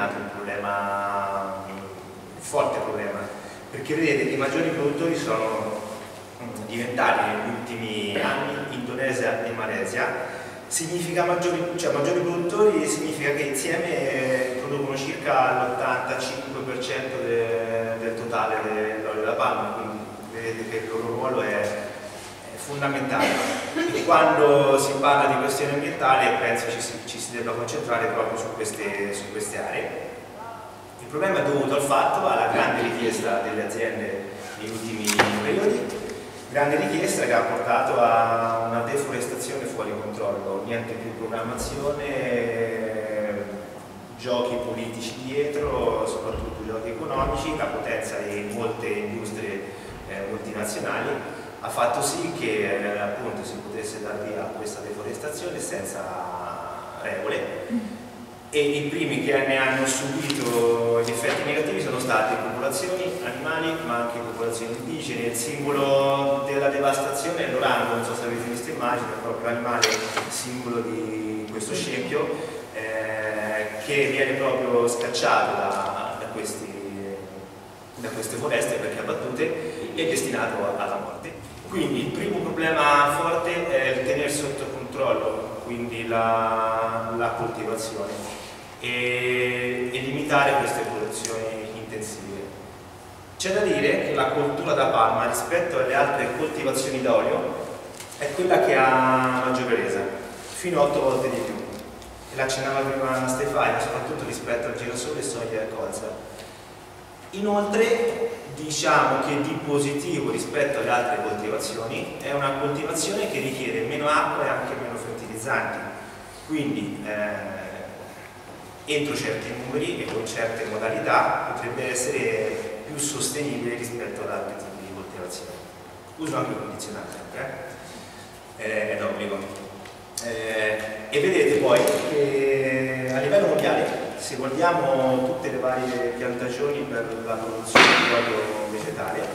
nato un problema, un forte problema, perché vedete i maggiori produttori sono mm, diventati negli ultimi anni Indonesia e Malesia, significa maggiori, cioè maggiori produttori significa che insieme producono circa l'85% de, del totale dell'olio da palma, quindi vedete che il loro ruolo è fondamentale e quando si parla di questioni ambientali penso ci si, ci si debba concentrare proprio su queste, su queste aree. Il problema è dovuto al fatto, alla grande richiesta delle aziende negli ultimi periodi, grande richiesta che ha portato a una deforestazione fuori controllo, niente più programmazione, giochi politici dietro, soprattutto giochi economici, la potenza di molte industrie eh, multinazionali ha fatto sì che eh, appunto si potesse dar via a questa deforestazione senza regole e i primi che ne hanno subito gli effetti negativi sono state popolazioni animali ma anche popolazioni indigene. Il simbolo della devastazione è l'orango, non so se avete visto immagine, è proprio l'animale simbolo di questo scempio eh, che viene proprio scacciato da, da, questi, da queste foreste perché abbattute è destinato alla morte. Quindi il primo problema forte è il tenere sotto controllo quindi la, la coltivazione e, e limitare queste produzioni intensive. C'è da dire che la coltura da palma rispetto alle altre coltivazioni d'olio è quella che ha maggiore resa, fino a 8 volte di più. E l'accennava prima Stefania, soprattutto rispetto al girasole, soia e colza. Inoltre diciamo che di positivo rispetto alle altre coltivazioni è una coltivazione che richiede meno acqua e anche meno fertilizzanti, quindi eh, entro certi numeri e con certe modalità potrebbe essere più sostenibile rispetto ad altri tipi di coltivazione. Uso anche il condizionante, eh? è d'obbligo. Eh, e vedete poi che a livello mondiale se guardiamo tutte le varie piantagioni per la produzione di olio vegetale,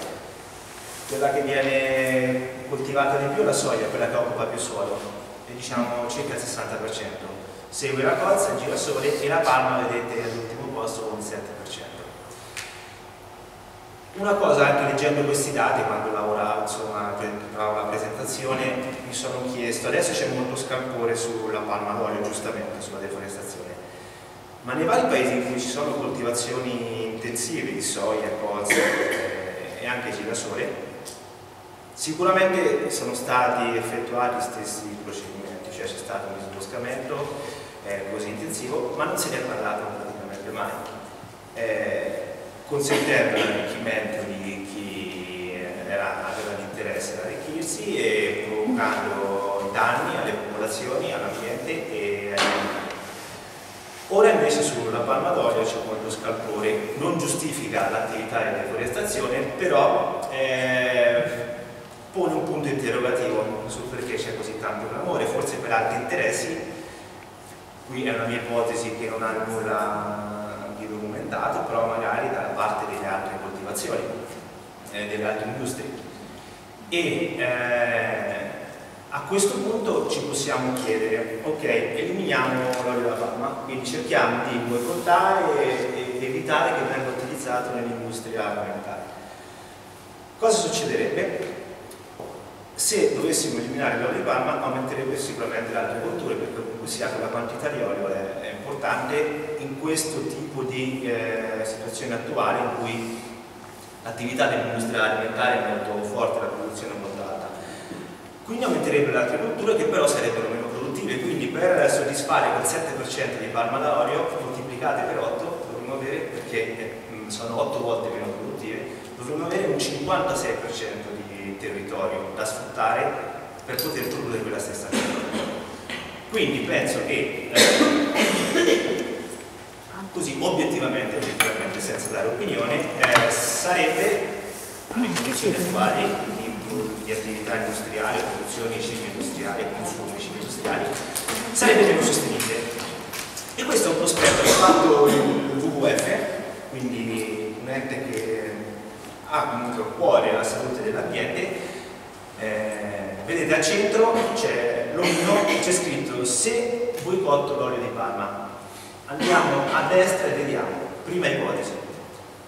quella che viene coltivata di più è la soia, quella che occupa più suolo, e diciamo circa il 60%. Segue la cozza, il girasole e la palma, vedete, all'ultimo posto con il 7%. Una cosa, anche leggendo questi dati, quando lavoravo, insomma, preparavo la presentazione, mi sono chiesto, adesso c'è molto scalpore sulla palma d'olio, giustamente, sulla deforestazione, ma nei vari paesi in cui ci sono coltivazioni intensive di soia, colza eh, e anche girasole, sicuramente sono stati effettuati gli stessi procedimenti, cioè c'è stato un disboscamento eh, così intensivo, ma non se ne è parlato praticamente mai, eh, consentendo l'arricchimento di chi era, aveva l'interesse ad arricchirsi e provocando danni alle popolazioni, all'ambiente e agli animali. Ora invece sulla palma d'olio c'è molto scalpore, non giustifica l'attività di deforestazione, però eh, pone un punto interrogativo. Sul perché c'è così tanto clamore, forse per altri interessi, qui è una mia ipotesi che non ha nulla di documentato, però magari dalla parte delle altre coltivazioni, eh, delle altre industrie. E, eh, a questo punto ci possiamo chiedere, ok, eliminiamo l'olio da palma, quindi cerchiamo di boicottare e, e evitare che venga utilizzato nell'industria alimentare. Cosa succederebbe? Se dovessimo eliminare l'olio di palma aumenterebbe sicuramente colture perché comunque sia che la quantità di olio è, è importante in questo tipo di eh, situazione attuale in cui l'attività dell'industria alimentare è molto forte, la produzione è molto quindi aumenterebbero le altre colture che però sarebbero meno produttive, quindi per soddisfare quel 7% di palma d'olio moltiplicate per 8 dovremmo avere, perché eh, sono 8 volte meno produttive, dovremmo avere un 56% di territorio da sfruttare per poter produrre quella stessa cosa. Quindi penso che eh, così obiettivamente, obiettivamente senza dare opinione, eh, sarebbe alle condizioni attuali di, di attività industriali, produzioni civili industriali e consumi civili industriali, sarebbe meno sostenibile. E questo è un prospetto che ha fatto il WWF, quindi un ente che ha comunque a cuore la salute dell'ambiente. Eh, vedete al centro c'è l'omino c'è scritto se boicotto l'olio di palma. Andiamo a destra e vediamo. Prima ipotesi.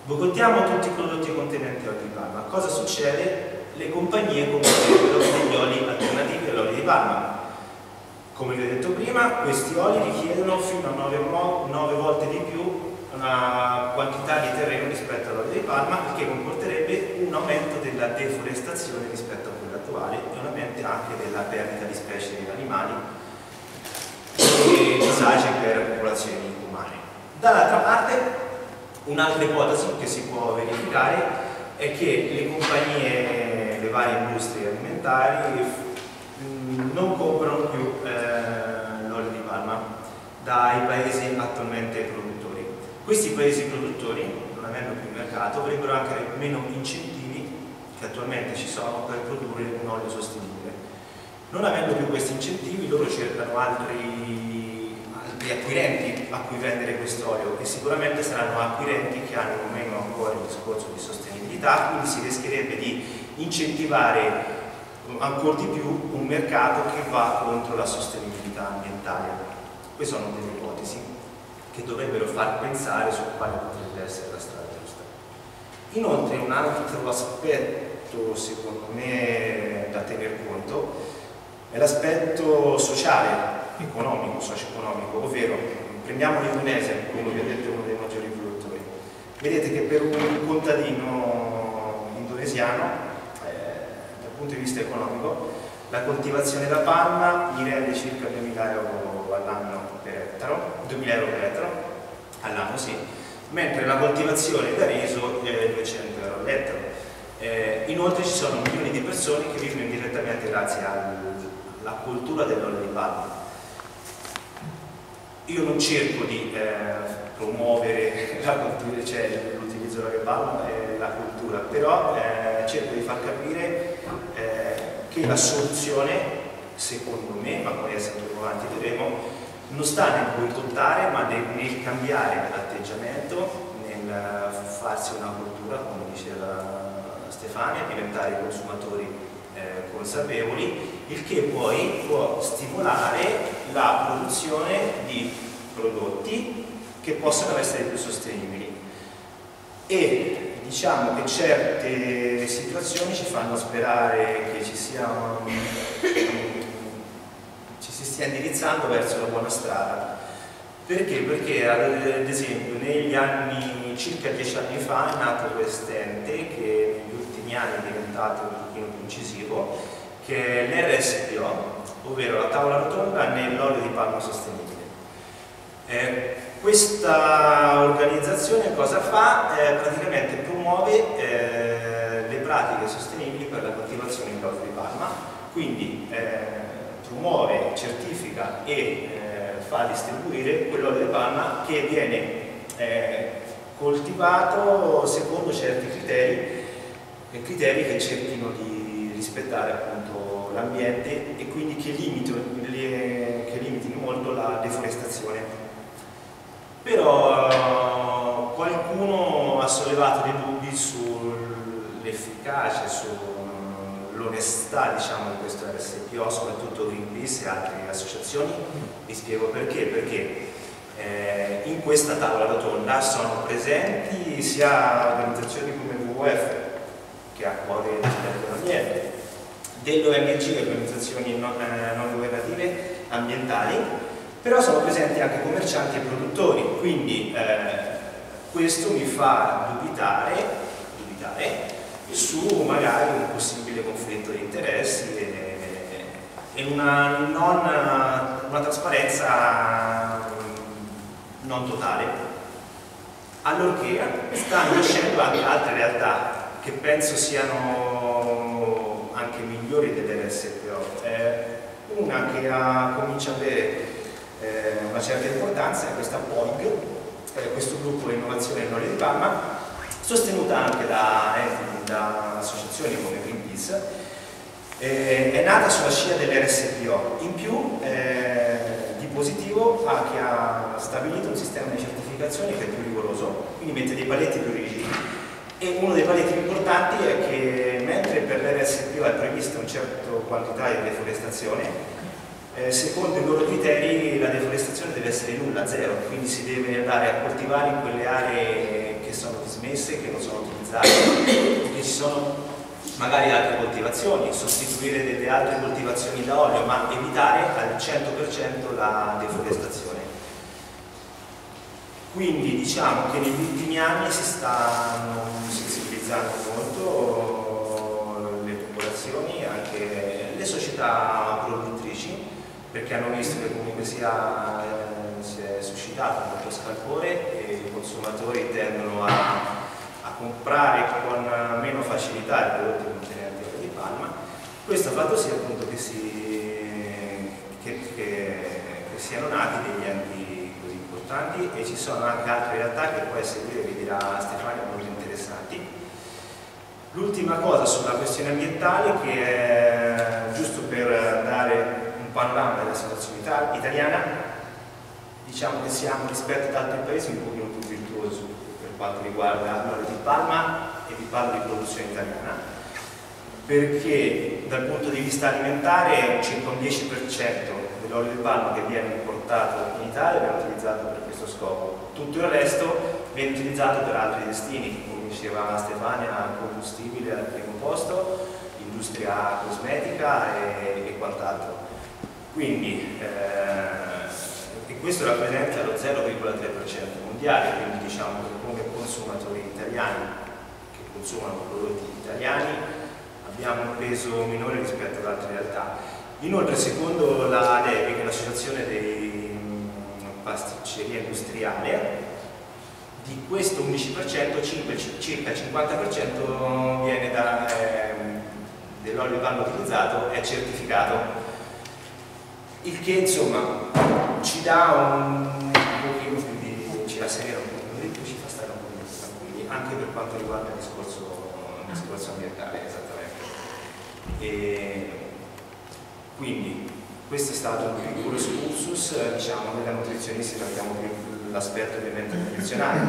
Boicottiamo tutti i prodotti contenenti olio di palma. Cosa succede? Le compagnie comprerebbero degli oli alternativi all'olio di palma come vi ho detto prima, questi oli richiedono fino a 9, 9 volte di più una quantità di terreno rispetto all'olio di palma, il che comporterebbe un aumento della deforestazione rispetto a quella attuale e un aumento anche della perdita di specie di animali e disagi per popolazioni umane. Dall'altra parte, un'altra ipotesi che si può verificare è che le compagnie, le varie industrie alimentari non comprano più eh, l'olio di palma dai paesi attualmente produttori. Questi paesi produttori, non avendo più mercato, avrebbero anche meno incentivi che attualmente ci sono per produrre un olio sostenibile. Non avendo più questi incentivi, loro cercano altri, altri acquirenti a cui vendere quest'olio e sicuramente saranno acquirenti che hanno meno ancora il discorso di sostenibilità, quindi si rischierebbe di incentivare ancora di più un mercato che va contro la sostenibilità ambientale. Queste sono delle ipotesi che dovrebbero far pensare su quale potrebbe essere la strada giusta. Inoltre un altro aspetto secondo me da tener conto è l'aspetto sociale, economico, socio-economico, ovvero prendiamo l'Indonesia, come vi ho detto uno dei maggiori produttori. Vedete che per un contadino indonesiano punto di vista economico, la coltivazione della palma gli rende circa 2.000 euro all'anno per ettaro, 2.000 euro per ettaro all'anno sì, mentre la coltivazione da riso è 200 euro all'ettaro. Eh, inoltre ci sono milioni di persone che vivono indirettamente grazie alla cultura dell'olio di palma. Io non cerco di eh, promuovere cioè l'utilizzo dell'olio di palma e la cultura, però eh, cerco di far capire che la soluzione, secondo me, ma poi essendo avanti vedremo, non sta nel boicottare ma nel, cambiare l'atteggiamento, nel farsi una cultura, come diceva Stefania, diventare consumatori eh, consapevoli, il che poi può stimolare la produzione di prodotti che possano essere più sostenibili. E diciamo che certe situazioni ci fanno sperare che ci, sia un, ci si stia indirizzando verso la buona strada. Perché? Perché ad esempio negli anni, circa dieci anni fa è nato questo ente che negli ultimi anni è diventato un pochino più incisivo, che è l'RSPO, ovvero la tavola rotonda nell'olio di palma sostenibile. Eh, questa organizzazione cosa fa? Eh, praticamente promuove eh, le pratiche sostenibili per la coltivazione di olio di palma, quindi eh, promuove, certifica e eh, fa distribuire quell'olio di palma che viene eh, coltivato secondo certi criteri, criteri che cerchino di rispettare appunto l'ambiente e quindi che limitino, che limitino molto la deforestazione. Però qualcuno ha sollevato dei sull'efficacia, sull'onestà diciamo, di questo RSPO, soprattutto Greenpeace e altre associazioni. Vi spiego perché. Perché eh, in questa tavola rotonda sono presenti sia organizzazioni come WWF, che ha a cuore il dell'ambiente, dell'ONG, organizzazioni non, eh, non governative ambientali, però sono presenti anche commercianti e produttori, quindi eh, questo mi fa dubitare, dubitare, su magari un possibile conflitto di interessi e, e una, non, una trasparenza non totale, allorché stanno nascendo anche altre realtà che penso siano anche migliori dell'RSPO. Eh, una che ha, comincia a avere eh, una certa importanza è questa POIG, eh, questo gruppo Innovazione Nord di Palma, sostenuta anche da, eh, da associazioni come Greenpeace, eh, è nata sulla scia dell'RSPO. In più, eh, di positivo, ha, che ha stabilito un sistema di certificazione che è più rigoroso, quindi mette dei paletti più rigidi. E uno dei paletti più importanti è che mentre per l'RSPO è prevista una certa quantità di deforestazione, eh, secondo i loro criteri la deforestazione deve essere nulla, zero, quindi si deve andare a coltivare in quelle aree che sono dismesse, che non sono utilizzate, che ci sono magari altre coltivazioni, sostituire delle altre coltivazioni da olio, ma evitare al 100% la deforestazione. Quindi diciamo che negli ultimi anni si stanno sensibilizzando molto le popolazioni, anche le società produttrici, perché hanno visto che comunque sia, eh, si è suscitato molto scalpore e i consumatori tendono a, a comprare con meno facilità i prodotti contenenti olio di palma. Questo ha fatto sì appunto che, si, che, che, che siano nati degli enti così importanti e ci sono anche altre realtà che poi a seguire vi dirà Stefania molto interessanti. L'ultima cosa sulla questione ambientale che è giusto per dare panorama della situazione italiana, diciamo che siamo rispetto ad altri paesi un pochino più virtuosi quanto riguarda l'olio di palma e vi parlo di produzione italiana, perché dal punto di vista alimentare circa un 10% dell'olio di palma che viene importato in Italia viene utilizzato per questo scopo, tutto il resto viene utilizzato per altri destini, come diceva Stefania, combustibile al primo posto, industria cosmetica e, e quant'altro. Quindi, eh, e questo rappresenta lo 0,3% mondiale, quindi diciamo che come consumatori italiani che consumano prodotti italiani abbiamo un peso minore rispetto ad altre realtà. Inoltre, secondo la DEVI, che è l'associazione dei mm, pasticceria industriale, di questo 11%, circa il 50% viene da, eh, dell'olio panno utilizzato è certificato il che insomma ci dà un ci rasserena un di più, ci fa stare un po' più tranquilli, anche per quanto riguarda il discorso, il discorso ambientale, esattamente. E quindi questo è stato un piccolo excursus, diciamo, nella nutrizionistica abbiamo più l'aspetto ovviamente nutrizionale,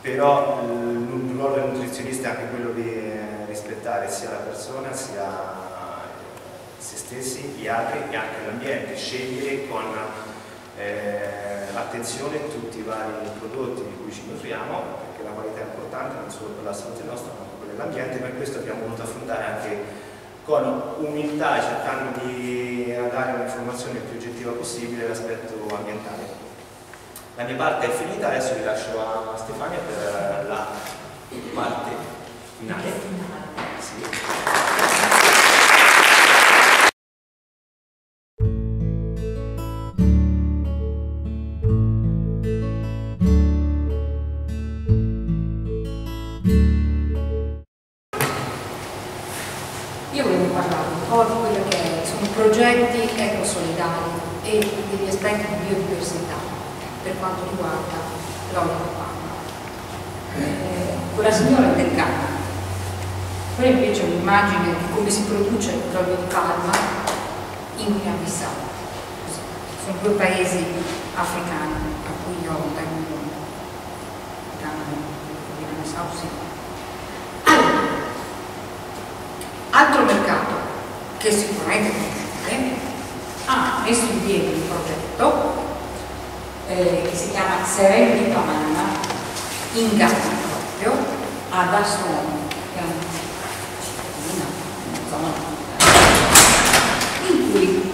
però il ruolo del nutrizionista è anche quello di rispettare sia la persona sia se stessi, gli altri e anche l'ambiente, scegliere con eh, attenzione tutti i vari prodotti di cui ci nutriamo, perché la qualità è importante non solo per la salute nostra ma anche per l'ambiente, per questo abbiamo voluto affrontare anche con umiltà cercando di dare un'informazione più oggettiva possibile l'aspetto ambientale. La mia parte è finita, adesso vi lascio a Stefania per la parte finale. Che sicuramente conoscete ha messo in piedi un progetto eh, che si chiama Sereno di Pamanna in Ghana proprio ad Assuano che è una zona in cui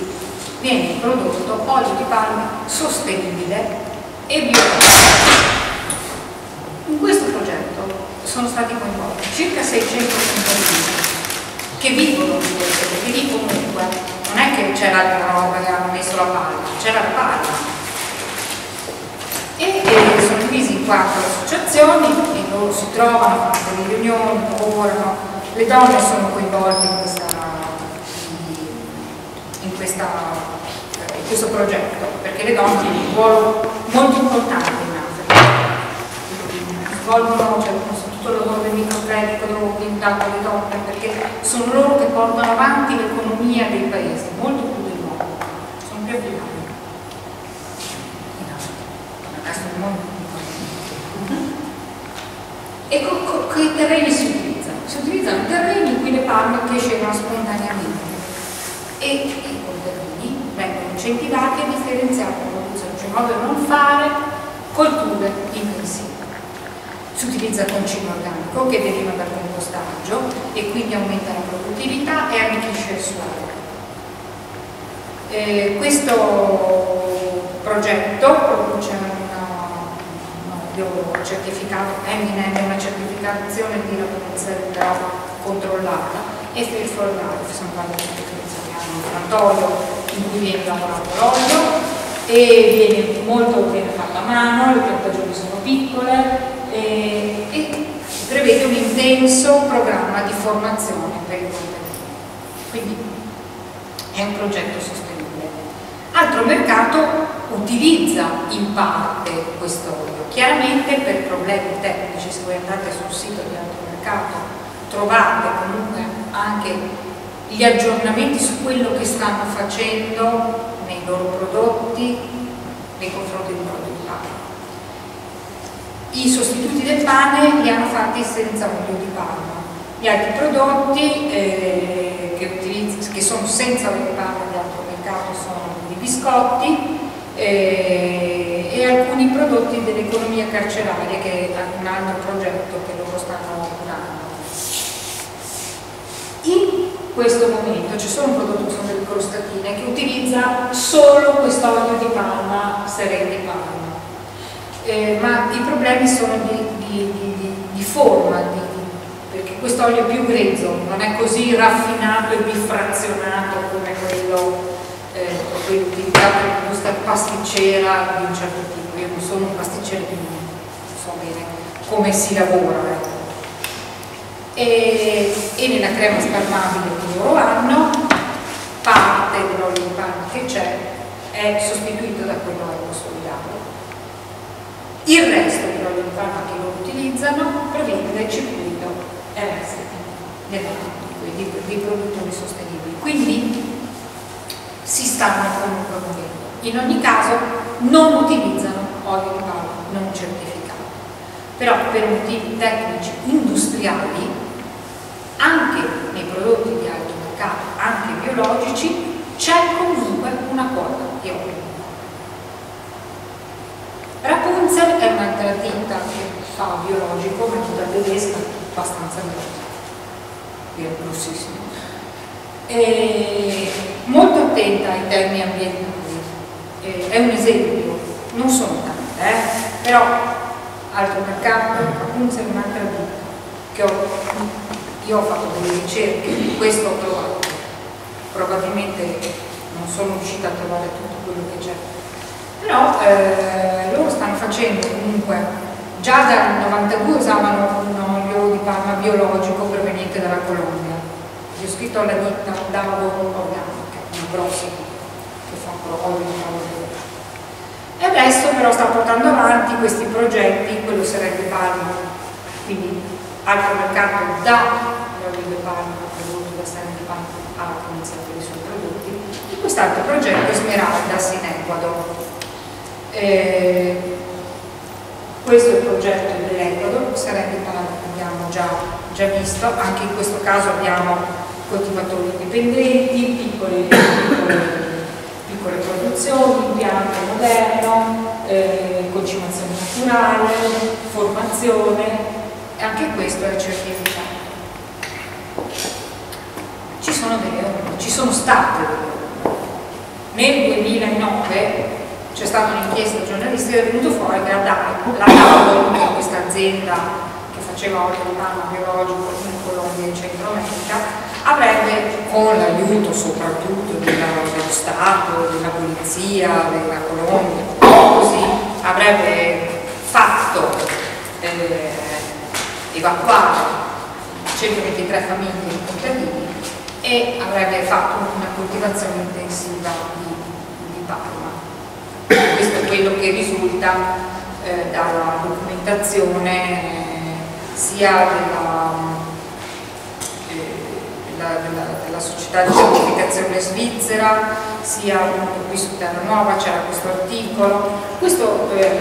viene prodotto olio di palma sostenibile e biologico. In questo progetto sono stati coinvolti circa 600 cittadini che vivono di questo, perché lì comunque. Non è che c'era la roba che hanno messo la palla, c'era la palla. E, e sono divisi in quattro associazioni e loro si trovano, fanno delle riunioni, lavorano, le donne sono coinvolte in, questa, in, questa, in questo progetto perché le donne hanno un ruolo molto importante in Africa. Svolgono cioè, tutto il lavoro del microcredito orientato alle donne, perché sono loro che portano avanti l'economia dei paesi, molto più dell'uomo, sono più avviati. E con, con, i terreni si utilizzano? Si utilizzano terreni in cui le palme crescevano spontaneamente e, e con i terreni vengono incentivati e differenziati la produzione, cioè modo da non fare colture intensive. Si utilizza concime organico che deriva dal compostaggio e quindi aumenta la produttività e arricchisce il suolo. Eh, questo progetto produce ho certificato, Eminem una certificazione di rappresentanza controllata e Faith for Life, sono parte di un laboratorio in cui viene lavorato l'olio e viene molto bene fatto a mano, le piantagioni sono piccole e, e prevede un intenso programma di formazione per i contadini. Quindi è un progetto sostenibile. Altro mercato utilizza in parte questo olio. Chiaramente per problemi tecnici, se voi andate sul sito di altro mercato, trovate comunque anche gli aggiornamenti su quello che stanno facendo nei loro prodotti nei confronti di pane. I sostituti del pane li hanno fatti senza olio di palma. Gli altri prodotti eh, che, che, sono senza olio di palma di altro mercato sono i biscotti, eh, e alcuni prodotti dell'economia carceraria che è un altro progetto che loro stanno curando. In questo momento c'è solo un prodotto che sono delle crostatine che utilizza solo quest'olio di palma, sereno di palma. Eh, ma i problemi sono di, di, di, di forma, perché questo olio è più grezzo, non è così raffinato e bifrazionato come quello eh, quello utilizzato in questa pasticcera di un certo tipo. Io non sono un pasticcere, quindi non so bene come si lavora. Ecco. E, e, nella crema spalmabile che loro hanno, parte dell'olio che c'è è sostituito da quello aerosolidato. Il resto dell'olio di panna che loro utilizzano proviene dal circuito RST, dei, dei produttori sostenibili. Quindi si stanno comunque muovendo. In ogni caso non utilizzano olio di palma non certificato, però per motivi tecnici industriali, anche nei prodotti di alto mercato, anche biologici, c'è comunque una quota di olio. Rapunzel un'altra ditta che fa biologico, ma tutta tedesca, abbastanza grossa, grossissimo. Eh, molto attenta ai temi ambientali, eh, è un esempio, non sono tante, eh, però altro mercato, appunto è un'altra vita, che ho, io ho fatto delle ricerche, questo ho trovato, probabilmente non sono riuscita a trovare tutto quello che c'è, però eh, loro stanno facendo comunque, già dal 92 usavano un olio di palma biologico proveniente dalla Colombia, gli ho scritto alla ditta Davo Organica, una grossa che fa olio di palma e adesso però sta portando avanti questi progetti, quello sarebbe Palma, quindi altro mercato da l'olio di palma prodotto da Sene di Palma ha iniziato i suoi prodotti. E quest'altro progetto Smeraldas in Ecuador. Eh, questo è il progetto dell'Ecuador, Sene di Palma abbiamo già, già visto, anche in questo caso abbiamo coltivatori indipendenti, piccole, piccole, piccole produzioni, impianto moderno, eh, concimazione naturale, formazione anche questo è certificato. Ci sono delle ci sono state delle. Nel 2009 c'è stata un'inchiesta giornalistica e è venuto fuori che la DAO, questa azienda che faceva olio di palma biologico in Colombia e in Centro America, avrebbe, con l'aiuto soprattutto della, dello Stato, della polizia, della Colombia, così, avrebbe fatto eh, evacuare 123 famiglie in contadini e avrebbe fatto una coltivazione intensiva di, di palma. Questo è quello che risulta eh, dalla documentazione eh, sia della, eh, della, della, della, società di certificazione svizzera, sia qui su Terra Nuova c'era questo articolo. Questo è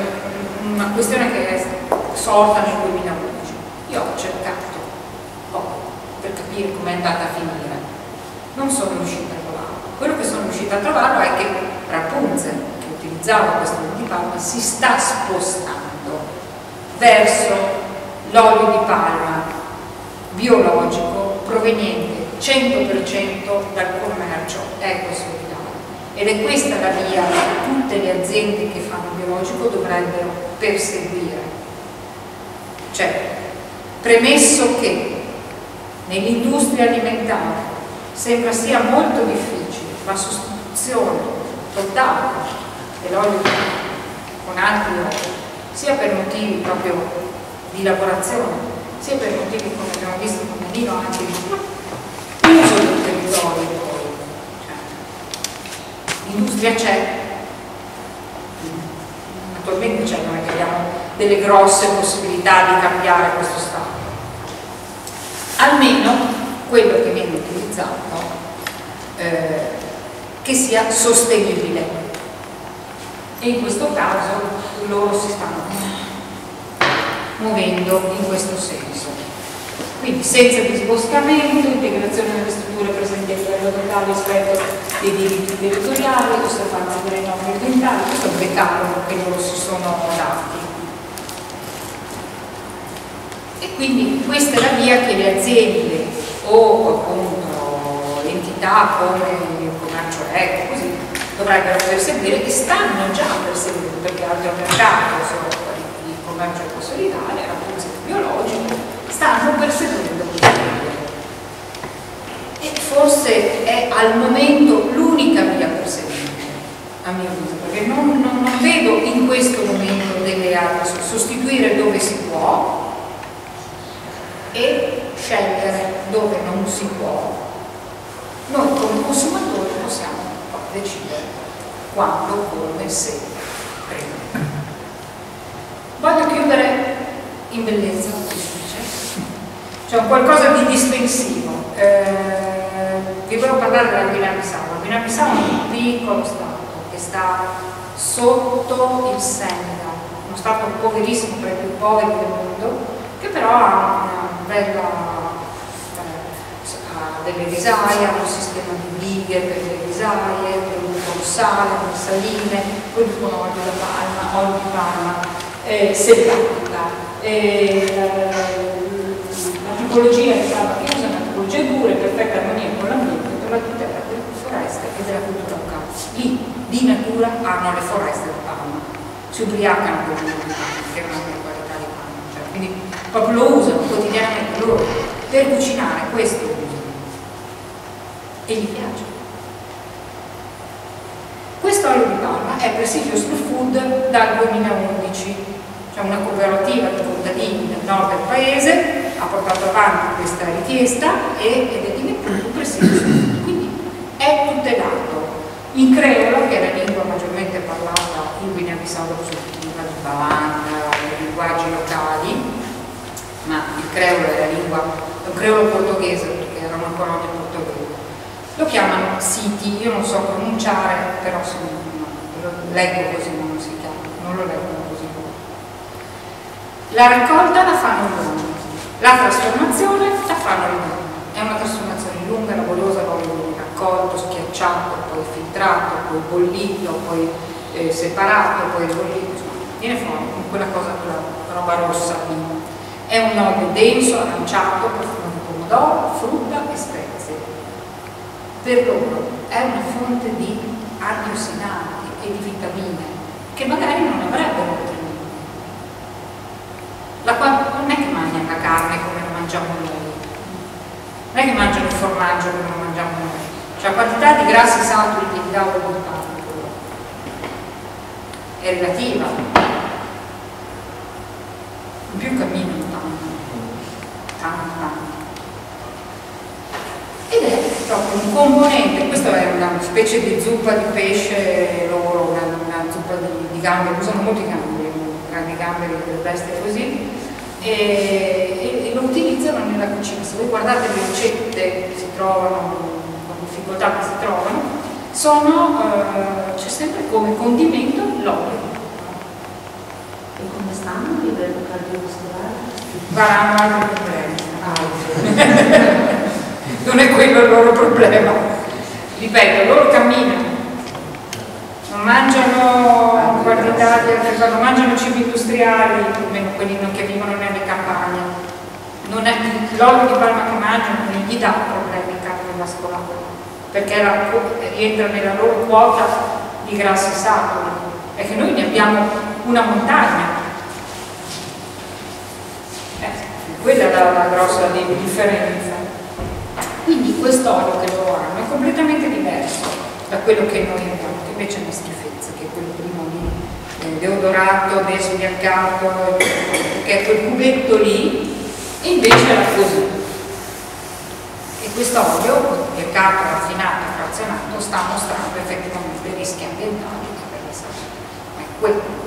una questione che è sorta nel 2011. Io ho cercato per capire com'è andata a finire. Non sono riuscita a trovarlo. Quello che sono riuscita a trovarlo è che Rapunzel, che utilizzava questo di palma, si sta spostando verso l'olio di palma biologico proveniente 100% dal commercio ecosolidale. Ed è questa la via che tutte le aziende che fanno biologico dovrebbero perseguire. Cioè, premesso che nell'industria alimentare sembra sia molto difficile la sostituzione totale dell'olio con altri oli, sia per motivi proprio di lavorazione, sia per motivi come abbiamo visto con Danilo anche di uso del territorio cioè, l'industria c'è. Attualmente c'è, non è che abbiamo delle grosse possibilità di cambiare questo stato. Almeno quello che viene utilizzato eh, che sia sostenibile e in questo caso loro si stanno muovendo in questo senso. Quindi senza disboscamento, integrazione delle strutture presenti a livello locale rispetto dei diritti territoriali, osservanza delle norme ambientali, questo è un decalogo che loro si sono dati. E quindi questa è la via che le aziende o appunto entità come il commercio eco così dovrebbero perseguire e stanno già perseguendo perché altro mercato sono di commercio ecosolidale, appunto biologico, stanno perseguendo. E forse è al momento l'unica via perseguibile, a mio avviso, perché non, non, non vedo in questo momento delle altre sostituire dove si può, e scegliere dove non si può. Noi come consumatori possiamo decidere quando, come, se, prima. Voglio chiudere in bellezza, c'è un qualcosa di dispensivo. Eh, vi voglio parlare della Guinea-Bissau. Guinea-Bissau è un piccolo stato che sta sotto il Senegal, uno stato poverissimo tra i più poveri del mondo, che però ha una bella delle risaie, hanno un sistema di dighe per le risaie, producono sale, saline, producono olio da palma, olio di palma, eh, selvatica. Eh, la, tipologia di palma che usa è una tipologia dura, in perfetta armonia con l'ambiente per la tutela delle foreste e della cultura locale. Lì di natura hanno le foreste da palma, si ubriacano con il palma, che è una qualità di palma. Cioè, quindi proprio lo usano quotidianamente loro per cucinare, questo e gli piace. Questo olio di palma è presidio sul food dal 2011, cioè una cooperativa di contadini del nord del paese ha portato avanti questa richiesta ed è diventato presidio sul food, quindi è tutelato. In creola, che è la lingua maggiormente parlata in Guinea-Bissau, sostitutiva di Bavanda, i linguaggi locali, ma il creolo è la lingua, è un creolo portoghese perché era una colonia portoghese. Lo chiamano siti, io non so pronunciare, però se no, lo leggo così non si chiama, non lo leggo così. La raccolta la fanno loro, la trasformazione la fanno loro. È una trasformazione lunga, laboriosa, poi raccolto, schiacciato, poi filtrato, poi bollito, poi eh, separato, poi bollito, insomma, viene fuori con quella cosa, quella roba rossa lì è un olio denso, aranciato, profumo di pomodoro, frutta e spezie. Per loro è una fonte di antiossidanti e di vitamine che magari non avrebbero altrimenti. La, non è che mangiano la carne come la mangiamo noi, non è che mangiano il formaggio come lo mangiamo noi, cioè la quantità di grassi saturi che gli dà un è relativa. In più cammino proprio un componente, questa è una specie di zuppa di pesce loro, una, una zuppa di, di gambe, usano molti gamberi e delle bestie così, e, e, e, lo utilizzano nella cucina. Se voi guardate le ricette che si trovano, con difficoltà che si trovano, eh, c'è sempre come condimento l'olio. E come stanno a livello cardiovascolare? Faranno altri problemi. Non è quello il loro problema. Ripeto, loro camminano, non mangiano quantità di altre cose, non mangiano cibi industriali, almeno quelli che vivono nelle campagne. L'olio di palma che mangiano non gli dà problemi cardiovascolari, perché la, rientra nella loro quota di grassi saturi, perché noi ne abbiamo una montagna. Eh, quella è la, la grossa differenza. Quindi quest'olio che loro hanno è completamente diverso da quello che noi abbiamo, che invece è una schifezza, che è quello primo lì, eh, deodorato, desbiancato, che è quel cubetto lì, e invece era così. E quest'olio, biancato, raffinato, frazionato, sta mostrando effettivamente rischi ambientali per la salute. Ma è quello